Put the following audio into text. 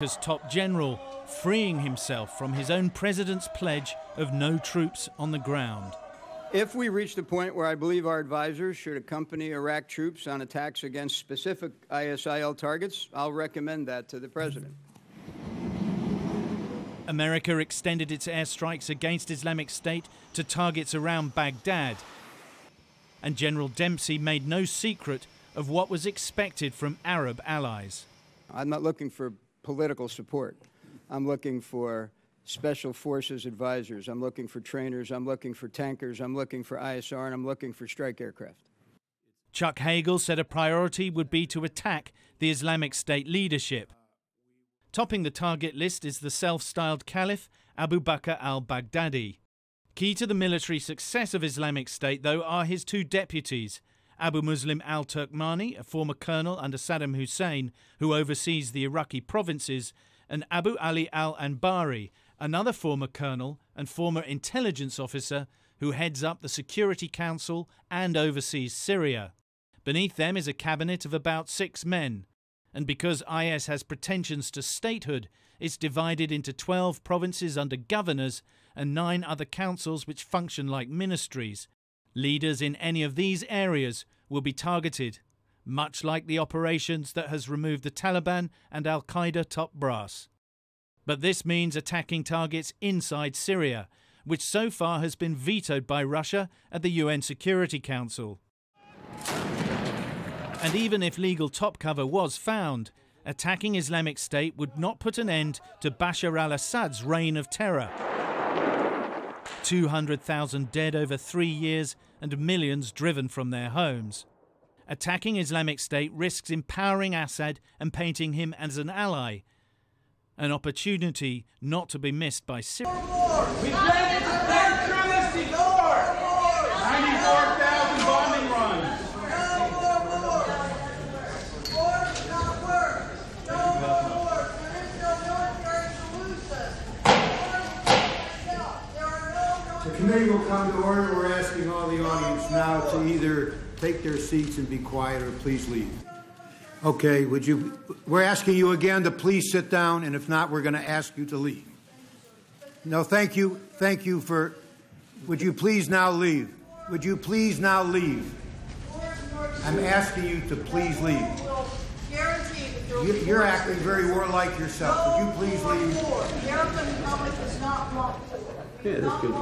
as top general, freeing himself from his own president's pledge of no troops on the ground. If we reach the point where I believe our advisors should accompany Iraq troops on attacks against specific ISIL targets, I'll recommend that to the president. America extended its airstrikes against Islamic State to targets around Baghdad. And General Dempsey made no secret of what was expected from Arab allies. I'm not looking for political support. I'm looking for special forces advisors. I'm looking for trainers. I'm looking for tankers. I'm looking for ISR, and I'm looking for strike aircraft. Chuck Hagel said a priority would be to attack the Islamic State leadership. Topping the target list is the self styled Caliph Abu Bakr al Baghdadi. Key to the military success of Islamic State, though, are his two deputies, Abu Muslim al Turkmani, a former colonel under Saddam Hussein who oversees the Iraqi provinces, and Abu Ali al Anbari, another former colonel and former intelligence officer who heads up the Security Council and oversees Syria. Beneath them is a cabinet of about six men. And because IS has pretensions to statehood, it's divided into 12 provinces under governors and nine other councils which function like ministries, Leaders in any of these areas will be targeted, much like the operations that has removed the Taliban and Al Qaeda top brass. But this means attacking targets inside Syria, which so far has been vetoed by Russia at the UN Security Council. And even if legal top cover was found, attacking Islamic State would not put an end to Bashar al Assad's reign of terror. 200,000 dead over three years and millions driven from their homes. Attacking Islamic State risks empowering Assad and painting him as an ally, an opportunity not to be missed by Syria. Will come to order. We're asking all the audience now to either take their seats and be quiet or please leave. Okay, would you? We're asking you again to please sit down, and if not, we're going to ask you to leave. No, thank you. Thank you for. Would you please now leave? Would you please now leave? I'm asking you to please leave. You're acting very warlike yourself. Would you please leave? Yeah, that's good.